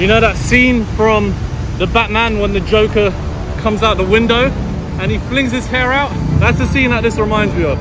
You know that scene from the Batman when the Joker comes out the window and he flings his hair out? That's the scene that this reminds me of.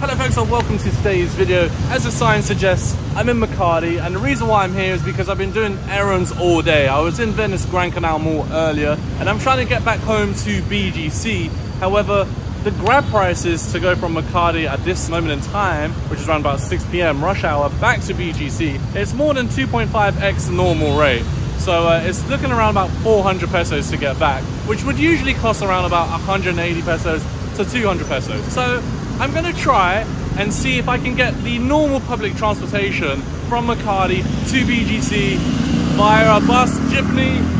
Hello folks and welcome to today's video. As the sign suggests, I'm in Makati and the reason why I'm here is because I've been doing errands all day. I was in Venice Grand Canal Mall earlier and I'm trying to get back home to BGC. However, the grab prices to go from Makati at this moment in time, which is around about 6 p.m. rush hour, back to BGC, it's more than 2.5x normal rate. So uh, it's looking around about 400 pesos to get back, which would usually cost around about 180 pesos to 200 pesos. So I'm gonna try and see if I can get the normal public transportation from Makati to BGC via a bus, jeepney,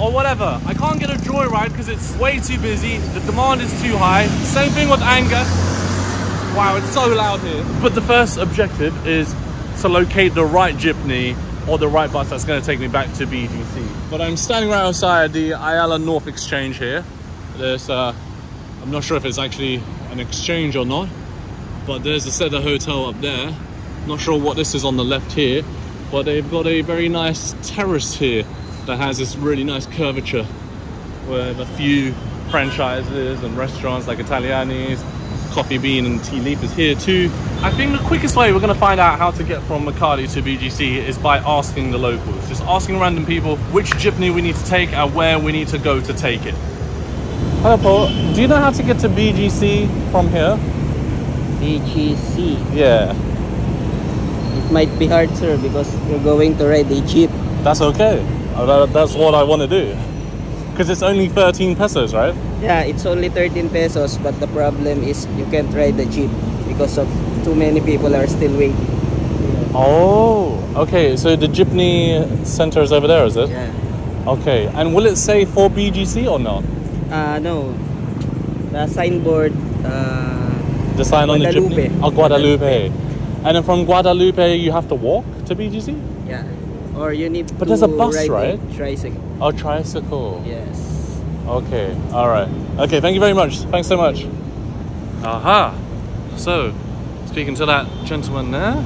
or whatever. I can't get a joyride because it's way too busy. The demand is too high. Same thing with Angkas. Wow, it's so loud here. But the first objective is to locate the right jeepney or the right bus that's going to take me back to BGC. But I'm standing right outside the Ayala North Exchange here. There's, uh, I'm not sure if it's actually an exchange or not, but there's the Seda Hotel up there. Not sure what this is on the left here, but they've got a very nice terrace here that has this really nice curvature with a few franchises and restaurants like Italiani's, Coffee Bean and Tea Leaf is here too. I think the quickest way we're going to find out how to get from Makati to BGC is by asking the locals. Just asking random people which jeepney we need to take and where we need to go to take it. Hello Paul, do you know how to get to BGC from here? BGC. Yeah, It might be hard, sir, because you're going to ride a jeep. that's okay. Uh, that- That's what I want to do. Because it's only 13 pesos, right? Yeah, it's only 13 pesos, but the problem is you can't ride the jeep because of too many people are still waiting. Oh, okay. So the jeepney center is over there, is it? Yeah. Okay. And will it say for BGC or not? Uh, no. The signboard, uh, The sign on the Guadalupe. jeepney? Oh, Guadalupe. And then from Guadalupe, you have to walk to BGC? yeah. Or you need But to there's a bus, ride right? a tricycle. Oh, tricycle. Yes. Okay. All right. Okay. Thank you very much. Thanks so much. Aha. So, speaking to that gentleman there,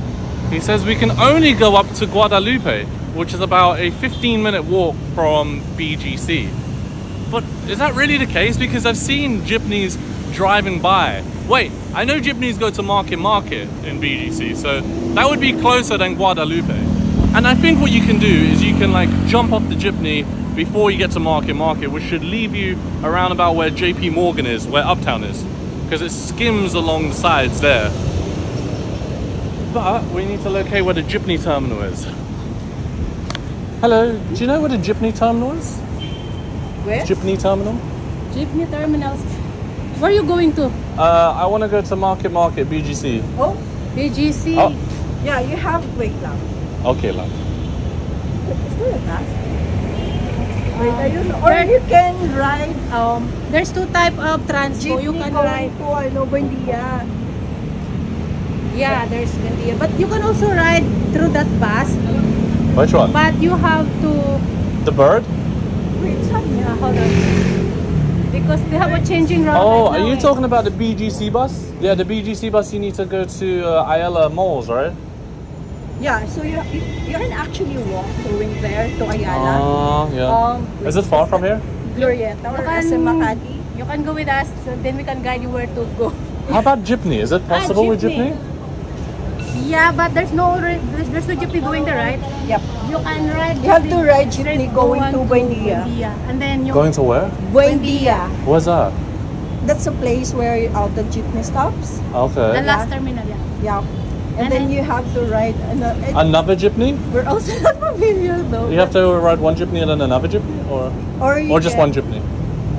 he says we can only go up to Guadalupe, which is about a 15 minute walk from BGC. But is that really the case? Because I've seen jeepneys driving by. Wait, I know jeepneys go to Market Market in BGC, so that would be closer than Guadalupe. And I think what you can do is you can like jump off the jeepney before you get to Market Market, which should leave you around about where JP Morgan is, where Uptown is, because it skims along the sides there. But we need to locate where the jeepney terminal is. Hello, do you know where the jeepney terminal is? Where? Jeepney terminal? Jeepney terminals. Where are you going to? Uh, I want to go to Market Market BGC. Oh, BGC. Oh. yeah, you have wait lang. Okay, lang. Is there a bus? Wait, I don't know. Or you can ride Um, there's two type of transpo. jeepney You can ride. to ano, Buendia. Yeah, there's Gandia. But you can also ride through that bus. Which one? But you have to. The bird? Wait, saan Yeah, hold on. Because they have a changing route. Oh, right are now, you eh. talking about the BGC bus? Yeah, the BGC bus you need to go to uh, Ayala Malls, right? Yeah, so you, you, you can actually walk going there to Ayala. Oh, yeah. Um, Is it far from here? Glorietta or You can- SM Makati? You can go with us, so then we can guide you where to go. How about jeepney? Is it possible with jeepney. jeepney? Yeah, but there's no there's, there's no jeepney going there, right? Yep. You can ride. You have to ride jeepney going to Buendia. Buendia. And then you Going to where? Buendia. Where's that? That's a place where all the jeepney stops. Okay. The Okay. last terminal, yeah. Yeah. And, And then then- you have to ride. Ano, it, Another jeepney? we're also not familiar though. You have to ride one jeepney and then another jeepney? Or, Or, or just one jeepney?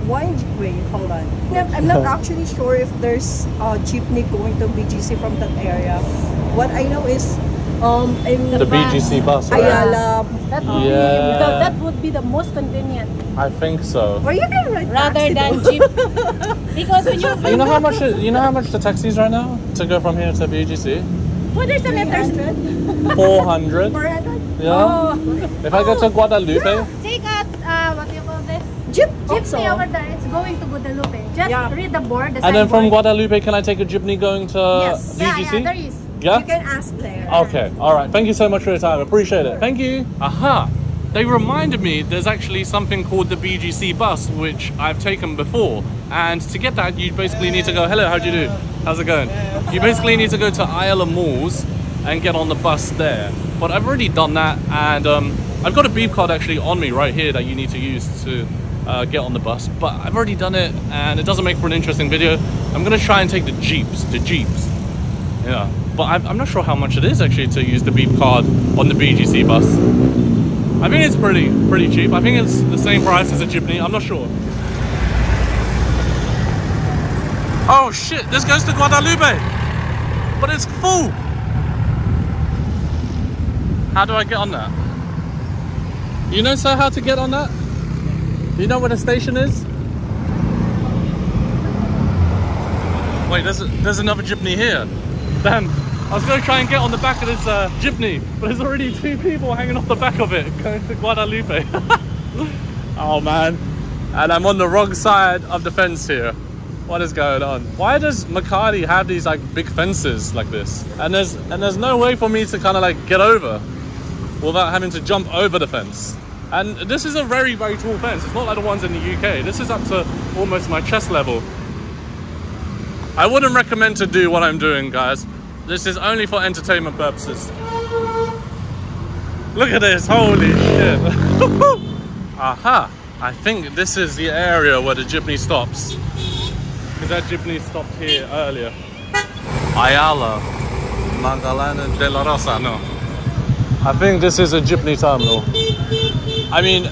One wait, hold on. I'm- I'm not actually sure if there's a jeepney going to BGC from that area. What I know is, um, in The bus. BGC bus, right? Ayala, That would, Yeah. be, the- that would be the most convenient I think so. or you can ride rather taxi than though. jeep. because when you You know how much it, you know how much the taxis right now to go from here to BGC? Well, there's a letters. 400. 400? Yeah. Oh, If I go to Guadalupe, take a uh, what do you call this? jeep Gypsy also. over there, it's going to Guadalupe. Just Yeah. read the board. The And then from signboard. Guadalupe, can I take a jeepney going to Yes. Yeah, BGC? yeah, there is. Yeah? You can ask there. Okay, all right. Thank you so much for your time. Appreciate it. Thank you. Aha. They reminded me there's actually something called the BGC bus, which I've taken before. And to get that, you basically need to go, hello, how do you do? How's it going? You basically need to go to Ayala Malls and get on the bus there. But I've already done that, and um, I've got a beep card actually on me right here that you need to use to uh, get on the bus. But I've already done it, and it doesn't make for an interesting video. I'm gonna try and take the Jeeps, the Jeeps. Yeah, but I'm not sure how much it is actually to use the beep card on the BGC bus. I think it's pretty pretty cheap. I think it's the same price as a jeepney. I'm not sure. Oh shit! This goes to Guadalupe, but it's full. How do I get on that? You know, sir, how to get on that? You know where the station is? Wait, there's there's another jeepney here. Damn, I was going to try and get on the back of this uh, jeepney, but there's already two people hanging off the back of it going to Guadalupe. oh man, and I'm on the wrong side of the fence here. What is going on? Why does Makati have these like big fences like this? And there's and there's no way for me to kind of like get over without having to jump over the fence. And this is a very very tall fence. It's not like the ones in the UK. This is up to almost my chest level. I wouldn't recommend to do what I'm doing, guys. This is only for entertainment purposes. Look at this, holy shit. Aha, I think this is the area where the jeepney stops. Because that jeepney stopped here earlier. Ayala, Magdalena de la Rosa, no. I think this is a jeepney terminal. I mean,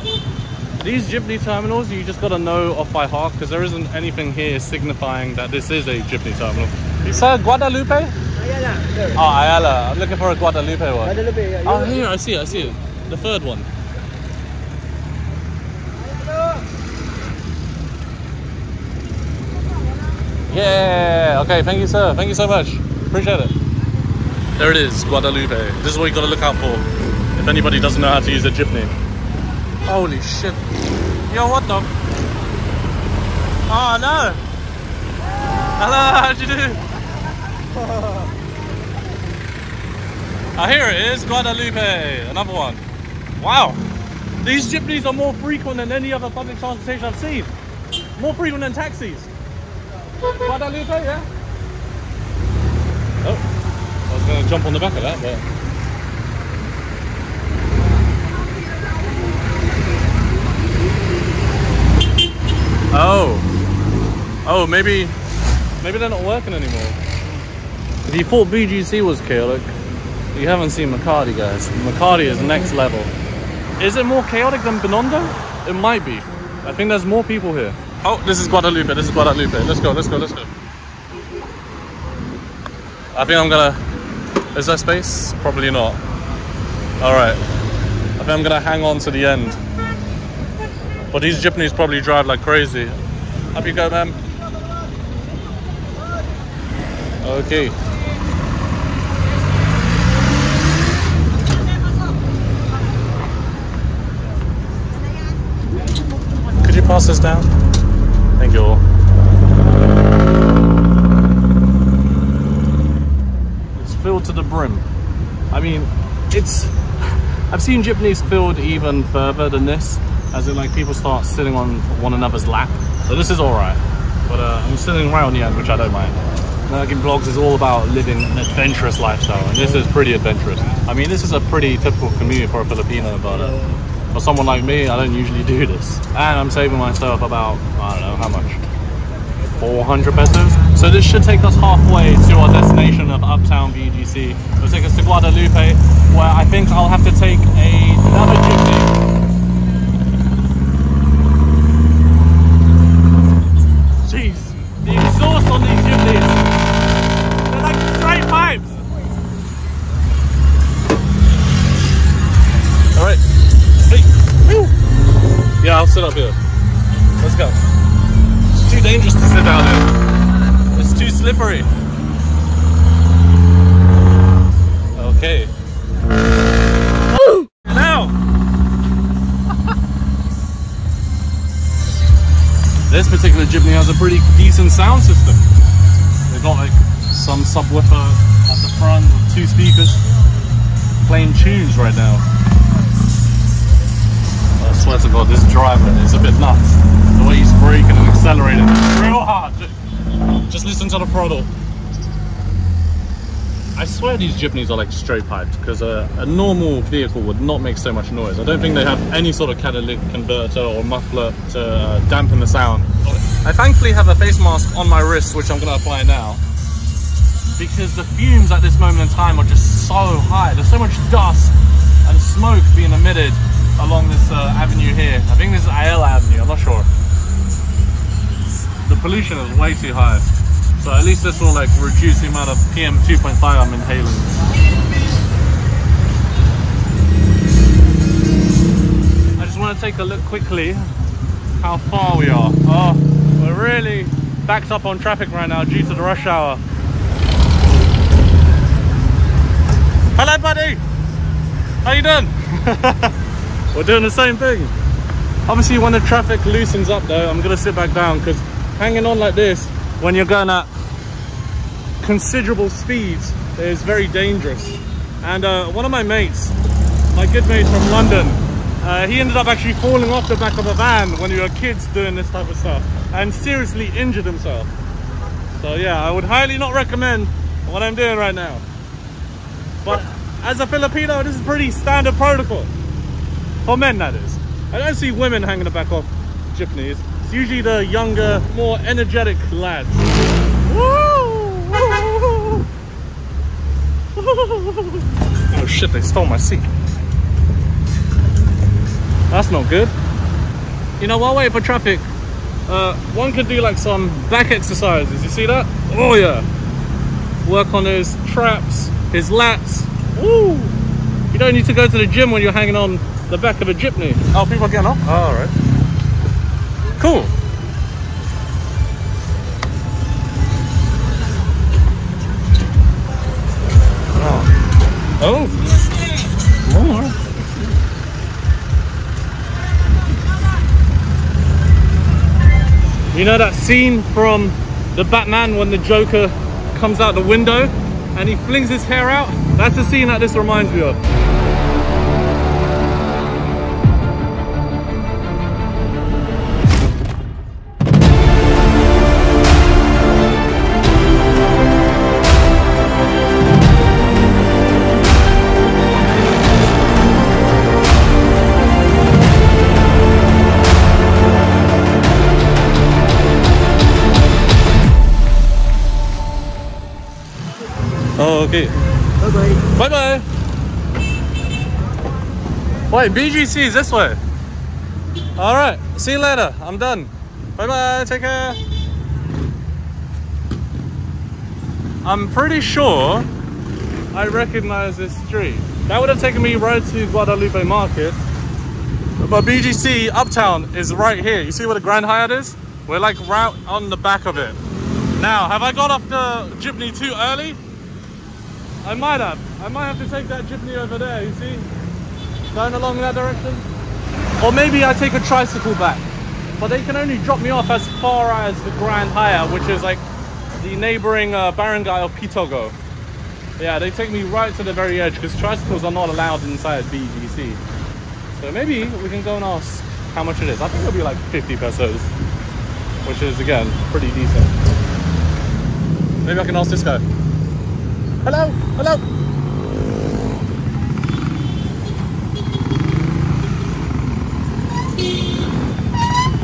these jeepney terminals, you just gotta know off by heart because there isn't anything here signifying that this is a jeepney terminal. You said Guadalupe? Ayala, sir. Oh, Ayala. I'm looking for a Guadalupe one. Guadalupe, yeah. Oh, here, I see it, I see it. The third one. Yeah, okay, thank you, sir. Thank you so much. Appreciate it. There it is, Guadalupe. This is what you gotta look out for if anybody doesn't know how to use a jeepney. Holy shit. Yo, what the? Oh, no. Hello, how'd you do? Ah, here it is, Guadalupe. Another one. Wow. These jeepneys are more frequent than any other public transportation I've seen. More frequent than taxis. Guadalupe, yeah? Oh, I was going to jump on the back of that, but... Oh. Oh, maybe... Maybe they're not working anymore. You thought BGC was chaotic, you haven't seen Makati, guys. Makati is next level. Is it more chaotic than Binondo? It might be. I think there's more people here. Oh, this is Guadalupe. This is Guadalupe. Let's go, let's go, let's go. I think I'm gonna... Is there space? Probably not. Alright. I think I'm gonna hang on to the end. But these jeepneys probably drive like crazy. Up you go, man. Okay. Pass this down? Thank you all. It's filled to the brim. I mean, it's. I've seen jeepneys filled even further than this, as in like people start sitting on one another's lap. So this is alright. But uh, I'm sitting right on the end, which I don't mind. Mergim Vlogs is all about living an adventurous lifestyle, and this is pretty adventurous. I mean, this is a pretty typical commute for a Filipino, but uh, for someone like me, I don't usually do this. And I'm saving myself about, I don't know, how much? 400 pesos. So this should take us halfway to our destination of Uptown BGC. It'll take us to Guadalupe, where I think I'll have to take another jeepney. Yeah, up here. Let's go. It's too dangerous to sit down here. It's too slippery. Okay. Now. This particular Jeepney has a pretty decent sound system. They've got like some subwoofer at the front with two speakers playing tunes right now. I swear to God, this driver is a bit nuts. The way he's braking and accelerating real hard. Just listen to the throttle. I swear these Jeepneys are like straight piped because a, a, normal vehicle would not make so much noise. I don't think they have any sort of catalytic converter or muffler to uh, dampen the sound. I thankfully have a face mask on my wrist, which I'm going to apply now because the fumes at this moment in time are just so high. There's so much dust and smoke being emitted along this uh, avenue here. I think this is AL Avenue, I'm not sure. The pollution is way too high. So at least this will like reduce the amount of PM 2.5 I'm inhaling. I just want to take a look quickly how far we are. Oh, we're really backed up on traffic right now due to the rush hour. Hello buddy! How you doing? We're doing the same thing. Obviously when the traffic loosens up though, I'm gonna sit back down because hanging on like this when you're going at considerable speeds is very dangerous. And uh, one of my mates, my good mate from London, uh, he ended up actually falling off the back of a van when we were kids doing this type of stuff and seriously injured himself. So yeah, I would highly not recommend what I'm doing right now. But as a Filipino, this is pretty standard protocol. For men, that is. I don't see women hanging the back off jeepneys. It's usually the younger, more energetic lads. Oh shit, they stole my seat. That's not good. You know, while waiting for traffic, uh, one could do like some back exercises. You see that? Oh yeah. Work on his traps, his lats. Woo! You don't need to go to the gym when you're hanging on the back of a jeepney. Oh, people are getting off? Oh, all right. Cool. Oh. Oh. More. You know that scene from the Batman when the Joker comes out the window and he flings his hair out? That's the scene that this reminds me of. Okay. Bye-bye. Bye bye. Wait, BGC is this way. All right. See you later. I'm done. Bye bye. Take care. I'm pretty sure I recognize this street. That would have taken me right to Guadalupe Market. But BGC Uptown is right here. You see where the Grand Hyatt is? We're like right on the back of it. Now, have I got off the jeepney too early? I might have. I might have to take that jeepney over there, you see? Going along that direction. Or maybe I take a tricycle back. But they can only drop me off as far as the Grand Hyatt, which is like the neighboring uh, barangay of Pitogo. Yeah, they take me right to the very edge because tricycles are not allowed inside BGC. So maybe we can go and ask how much it is. I think it'll be like 50 pesos, which is again pretty decent. Maybe I can ask this guy. Hello, hello.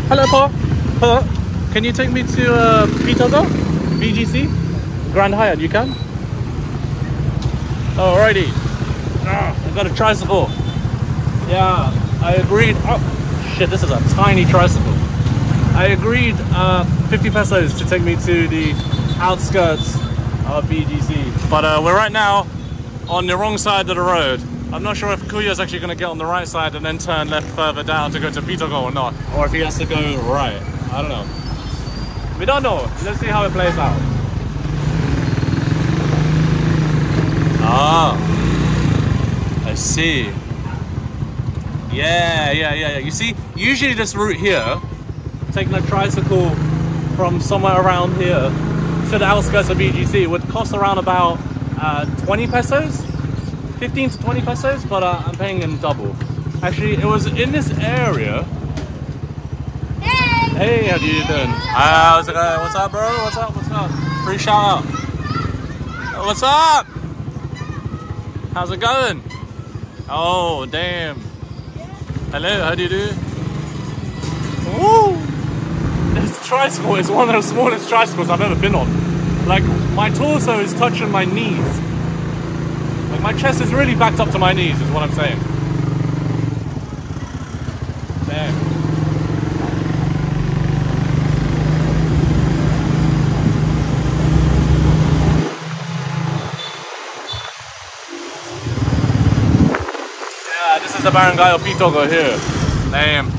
Hello, Paul. Hello. Can you take me to uh? BGC? Grand Hyatt, you can? Alrighty. Ah, I got a tricycle. Yeah, I agreed. Oh, shit, this is a tiny tricycle. I agreed uh, 50 pesos to take me to the outskirts of BGC. But uh, we're right now on the wrong side of the road. I'm not sure if Kuya's actually going to get on the right side and then turn left further down to go to Pitogo or not. Or if he has to go right. I don't know. We don't know. Let's see how it plays out. Ah. I see. Yeah, yeah, yeah, yeah. You see, usually this route here taking a tricycle from somewhere around here to the outskirts of BGC would cost around about uh, 20 pesos, 15 to 20 pesos, but uh, I'm paying in double. Actually, it was in this area. Hey, how do you doing? How's it going? What's up, bro? What's up? What's up? Free shout out. What's up? How's it going? Oh, damn. Hello, how do you do? Tricycle is one of the smallest tricycles I've ever been on. Like, my torso is touching my knees. Like, my chest is really backed up to my knees, is what I'm saying. Damn. Yeah, this is the barangay of Pitogo here. Damn.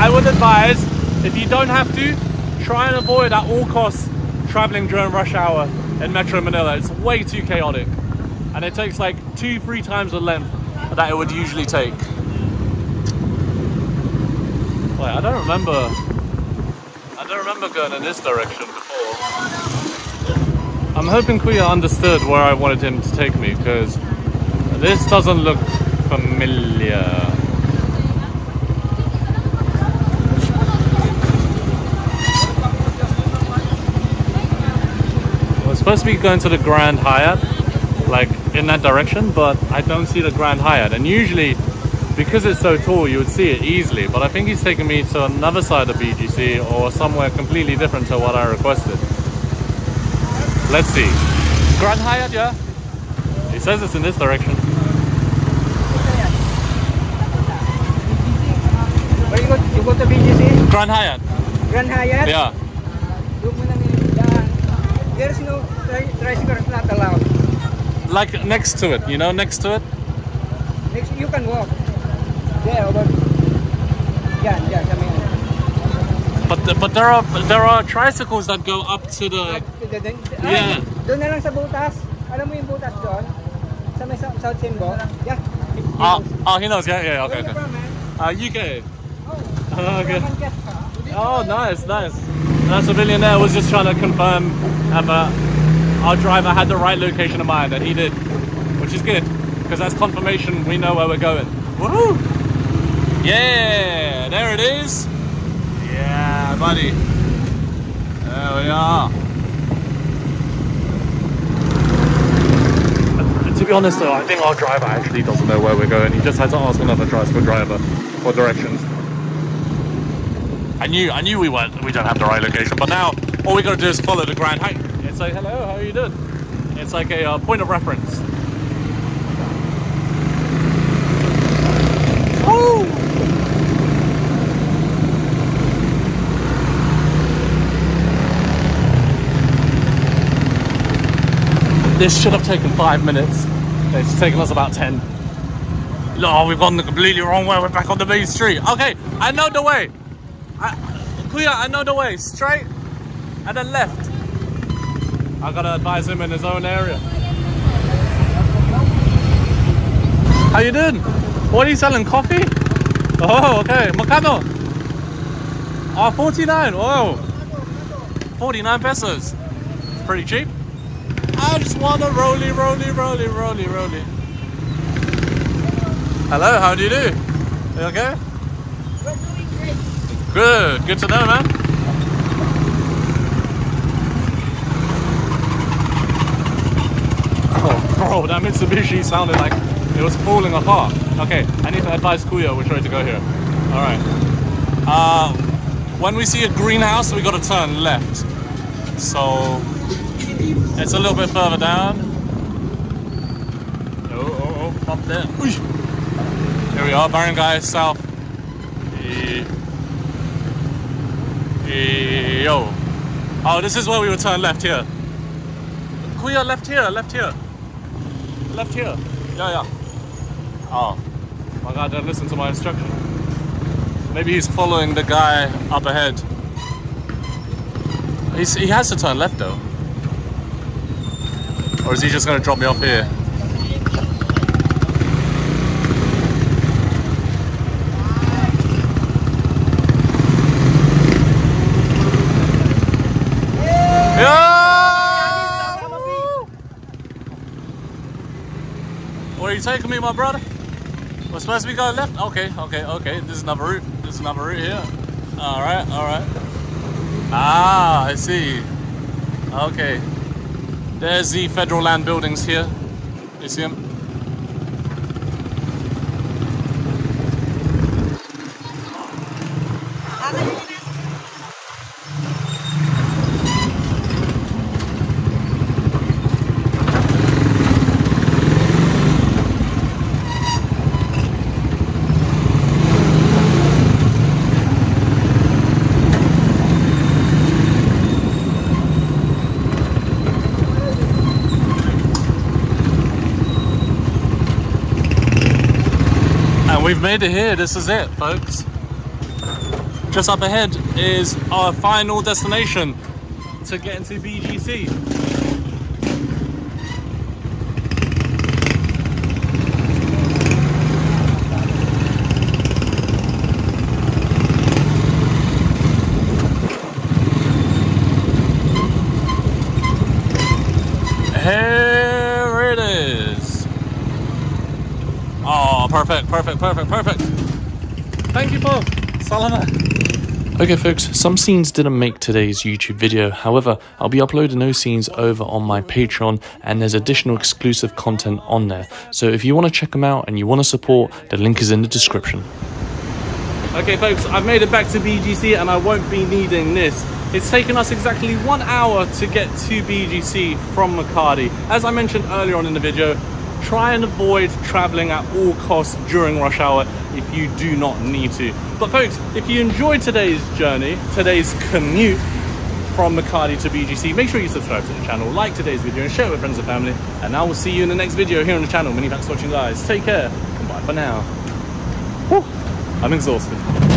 I would advise, if you don't have to, try and avoid at all costs traveling during rush hour in Metro Manila. It's way too chaotic. And it takes like two, three times the length that it would usually take. Wait, I don't remember. I don't remember going in this direction before. I'm hoping Kuya understood where I wanted him to take me because this doesn't look familiar. Supposed to be going to the Grand Hyatt, like in that direction, but I don't see the Grand Hyatt. And usually, because it's so tall, you would see it easily. But I think he's taking me to another side of BGC or somewhere completely different to what I requested. Let's see. Grand Hyatt, yeah? He says it's in this direction. Where you go, you go to BGC? Grand Hyatt, Grand Hyatt? yeah. Doon mo lang yung daan. There's no tricycle is not allowed. Like next to it, you know, next to it. Next, you can walk. There, over. Yan, yan, sa may But the, but there are there are tricycles that go up to the. Yeah. Doon na lang sa butas. Alam mo yung butas doon? Sa may South Cembo? Yeah. Oh, oh, he knows. Yeah, yeah. Okay, okay. Uh, UK. Oh, okay. Oh, nice, nice. And so billionaire was just trying to confirm uh, our driver had the right location in mind, and he did, which is good because that's confirmation we know where we're going. Woohoo! Yeah, there it is. Yeah, buddy. There we are. To be honest though, I think our driver actually doesn't know where we're going. He just had to ask another tricycle driver for directions. I knew, I knew we weren't, we don't have the right location, but now all we got to do is follow the Grand. Like, hello, how are you doing? It's like a uh, point of reference. This should have taken five minutes. It's taken us about ten. No, we've gone the completely wrong way. We're back on the main street. Okay, I know the way. I, Kuya, I know the way. Straight and then left. I gotta advise him in his own area. How you doing? What are you selling? Coffee? Oh, okay. Macado. Oh, ah, 49. Whoa. 49 pesos. Pretty cheap. I just want a roly, roly, roly, roly, roly. Hello, how do you do? You okay? Good, good to know, man. bro, that Mitsubishi sounded like it was falling apart. Okay, I need to advise Kuya which way to go here. All right. Uh, when we see a greenhouse, we got to turn left. So it's a little bit further down. Oh, oh, oh, up there. Here we are, Barangay South. Eh, eh, Yo. Oh, this is where we would turn left here. Kuya, left here, left here. Left here. Yeah, yeah. Oh. My god, don't listen to my instruction. Maybe he's following the guy up ahead. He's, he has to turn left though. Or is he just gonna drop me off here? Where are you taking me, my brother? We're supposed to be going left? Okay, okay, okay. This is another route. This is another route here. All right, all right. Ah, I see. Okay. There's the federal land buildings here. You see them? We've made it here. This is it, folks. Just up ahead is our final destination to get into BGC. Here it is. Oh, perfect, perfect, perfect, perfect. Thank you, Paul. Salama. Okay, folks, some scenes didn't make today's YouTube video. However, I'll be uploading those scenes over on my Patreon, and there's additional exclusive content on there. So if you want to check them out and you want to support, the link is in the description. Okay, folks, I've made it back to BGC and I won't be needing this. It's taken us exactly one hour to get to BGC from Makati. As I mentioned earlier on in the video, try and avoid traveling at all costs during rush hour if you do not need to. But folks, if you enjoyed today's journey, today's commute from Makati to BGC, make sure you subscribe to the channel, like today's video and share it with friends and family. And I will see you in the next video here on the channel. Many thanks for watching guys. Take care and bye for now. I'm exhausted.